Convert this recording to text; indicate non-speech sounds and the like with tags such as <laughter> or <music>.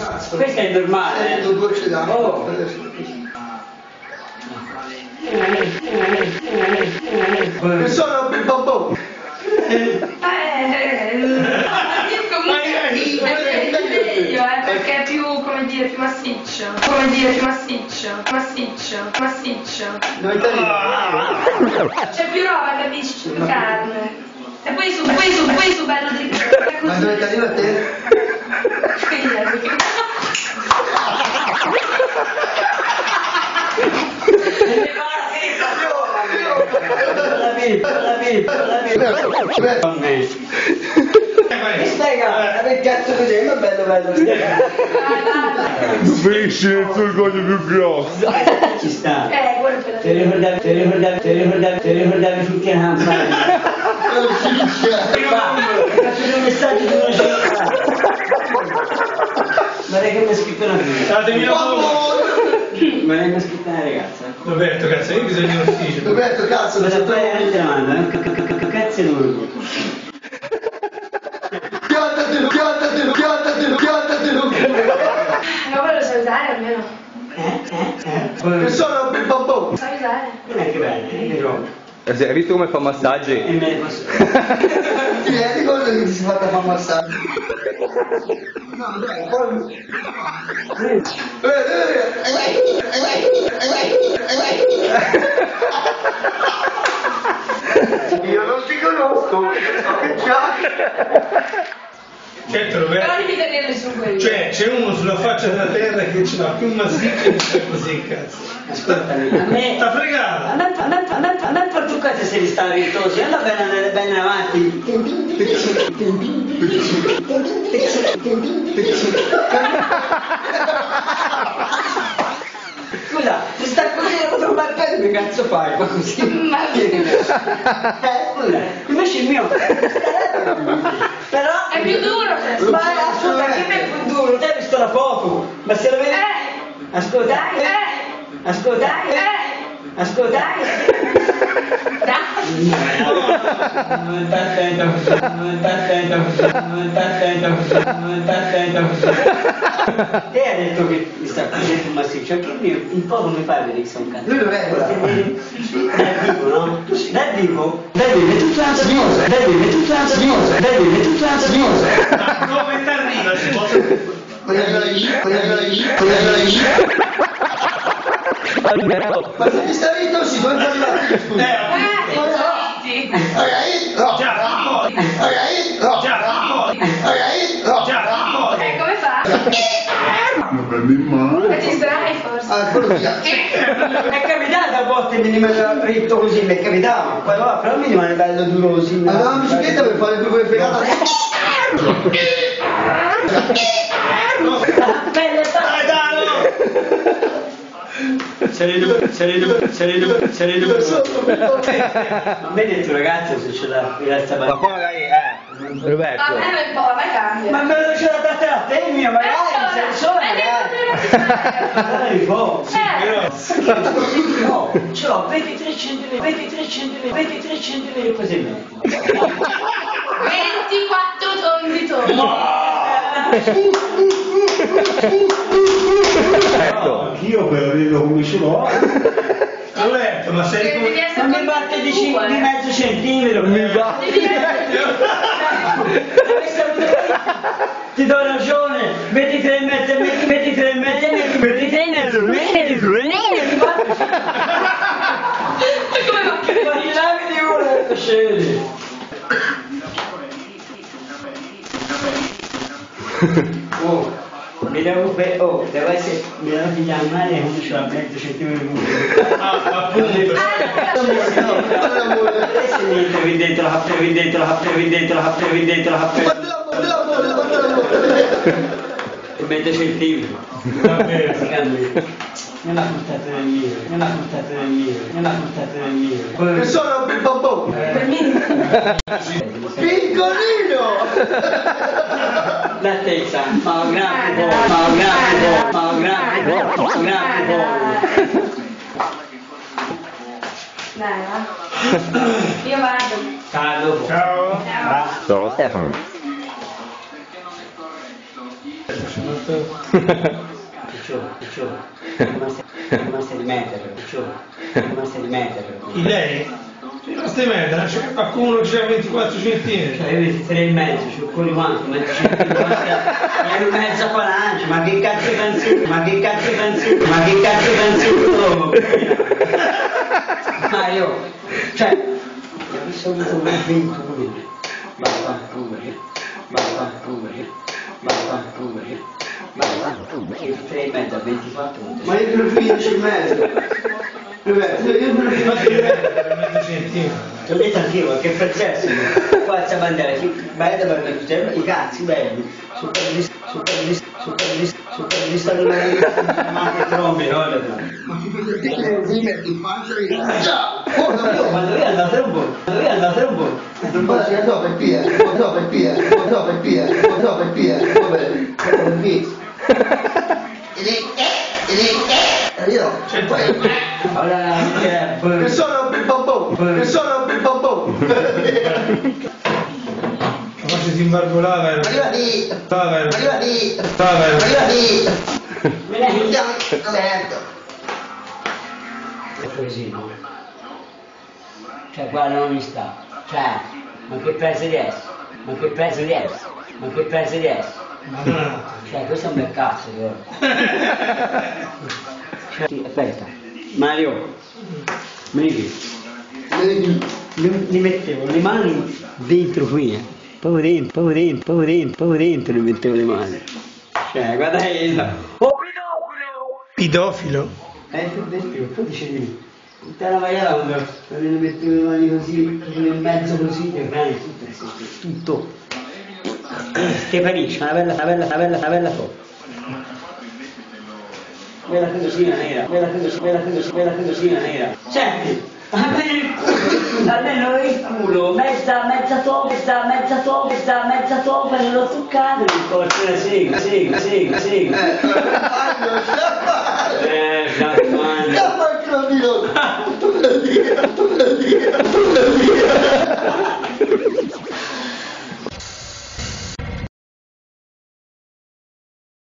Cazzo. Questo è normale. Eh, due d'acqua. Oh. E sono il. Eh, eh, perché è più, come dire, più massiccio. Come dire, più massiccio, massiccio, massiccio. C'è più roba, capisci? C'è più carne. E poi su, poi su, poi su bello dritto. Ma noi italiani a te? La vita, la vita, la vita. Con me. Mi spiega, che cazzo così, ma bello bello. Finisci nel sul coglio più grosso. Ci sta. Eh, quello per Ti ricordavi, ti ricordavi, ti ricordavi, ti ricordavi sul che. Faccio un messaggio di una città. Guarda che mi ha scritto una figa. Datemi la. Guarda che mi ha scritto una ragazza. Roberto, cazzo, io bisogno di un ufficio. Roberto, cazzo, Cosa mi fai veramente la mano? eh? È lui? Piantatelo, piantatelo, piantatelo, piantatelo. Ma voi lo sai usare almeno? Eh? Eh? E Eh? sono il babbo. Sai usare? Non è che bello, è vero. Eh, Hai visto come fa massaggi? E me. Ti rendi conto che ti si fatta fare massaggio? No, dai, poi... Ti conosco, già. <laughs> Certo, Però Roberto. devi tenere su quello. Cioè, c'è uno sulla faccia della terra che ce l'ha più massiccio e sta così, cazzo. Ascoltami, a me... Sta A fregata. me, a me, a me, a me per tu cazzo se li sta rintosi, anda bene, andare bene avanti. Scusa, se sta così contro un balcone che cazzo fai? Ma così? Ma- Eh, scusa, il mio... Però... È più duro questo. Ma ascolta, che è più duro? Te hai visto da poco, ma se lo vedi... Eh! Ascolta, Dai, eh! ascolta, Dai, eh! Ascolta. Dai! Non sta attento, non sta attento, non sta attento, non sta attento. Te hai detto che mi sta facendo un massiccio, anche io un po' come fai a vedere che sono un cazzo? Lui lo regola. Dal vivo, no? Dal vivo? Dal vivo è tutta un'altra cosa, dal vivo è tutta un'altra cosa, dal vivo è tutta un'altra cosa. Ma come ti arriva? Si può- Con la lì, con la lì, con la lì. Ma se ti sta rintosi, dove fai la scusa? Eh. Eh! Ok, no. Già. Ok, no. Già. Ok, no. Già. E come fa? E ti sdrai forse? Ah, quello via. È capitato a volte mi rimane ritto così, mi è capitato, poi va, però mi rimane bello duro così. Allora la bicicletta per fare più quelle fregate. Bella, dai, dai, Sarei dovuto, sarei dovuto, sarei dovuto, sarei dovuto. Ma mi hai detto ragazzo se c'è la fidanza Ma poi magari, eh, Roberto. A me un po', ma cambia. Ma me lo c'è da te a te mio, magari, sei il sole, magari. Eh. No, ce l'ho 23 centimetri, 23 centimetri, 23 centimetri così metti. 24 tondi tondi. Ecco. Io per averlo come ce l'ho. Roberto, ma sei essere Non mi batte di, cin- di mezzo centimetro. Mi io, Ti do ragione, 23 e mezzo, 23 e mezzo, 23 e mezzo, 23 e mezzo. Come va? Immaginavi di uno. Oh, mi devo fe- oh, devo essere, mi devo pigliare male quando c'ho mezzo centimetro di culo. Ah, appunto. Niente, qui dentro, la cappella, qui dentro, la cappella, qui dentro, la cappella, qui dentro, la cappella. Centimetro. Va bene. Non ha portato nel mio, non ha portato nel mio, non ha portato nel mio. Che sono il babbo. Piccolino. <laughs> L'attesa, ma un grande po', ma un grande po', ma un grande po', ma un grande po'. Dai, va. Io vado. Ciao. Ciao. Ciao. Ciao Stefano. Piccione, piccione. Rimaste rimaste di mettere, piccione. Rimaste di mettere. Lei? Rimaste merda, c'è qualcuno c'ha 24 centimetri. Cioè, io 23 e mezzo, c'ho il cuore quanto, mezzo centimetro, e un mezzo falange, ma che cazzo pensi? Ma che cazzo pensi? Ma che cazzo pensi? Ma io, cioè, ho visto avuto un 21, vaffanculo, vaffanculo, vaffanculo, vaffanculo, 23 e mezzo a 24 Ma io te lo finisci in mezzo. Roberto, io te lo finisco Infatti in è mezzo. Merda, mezzo centimetro. Ti ho detto anch'io che processo, forza bandiera, chi bella per me, cioè, i cazzi belli, supervista, supervista, supervista, supervista della ma che trombi, no? Ma Quando io andavo a un po', quando io andavo a un po', Non posso, non so per via, so per via, so per via, so per via, come per via. Ed è, ed è, io, cioè <laughs> poi, allora, che sono per bombò, che sono per bombò. La faccia si imbarbolava era. Arriva lì, arriva lì, arriva lì, così, no? Cioè, guarda non mi sta. Cioè, ma che pezzo di essere? Ma che pezzo di essere? Ma che pezzo di essere? Ma no. Cioè, questo è un bel cazzo, vero? <laughs> Aspetta. Mario, vedi, li, mettevo le mani dentro qui, eh. Proprio dentro, proprio dentro, proprio dentro, proprio dentro li mettevo le mani. Cioè, guarda che... Oh, Pedofilo. Eh, tu vedi, tu dicevi, tutta la maiala quando le mettevo le mani così, nel mezzo così, e bene, tutto, tutto. Stefaniccia, una bella, una bella, una bella, una bella foto nella Titusina nera, nella Titusina, nella Titusina, nella Titusina nera. Senti, a me il culo, è il culo, mezza, mezza tua, mezza, mezza tua, mezza, mezza tua, per non toccare il corpo, segui, segui, segui, segui. Eh, Giacomo. Giacomo, Giacomo, Giacomo, Giacomo, Giacomo, Giacomo,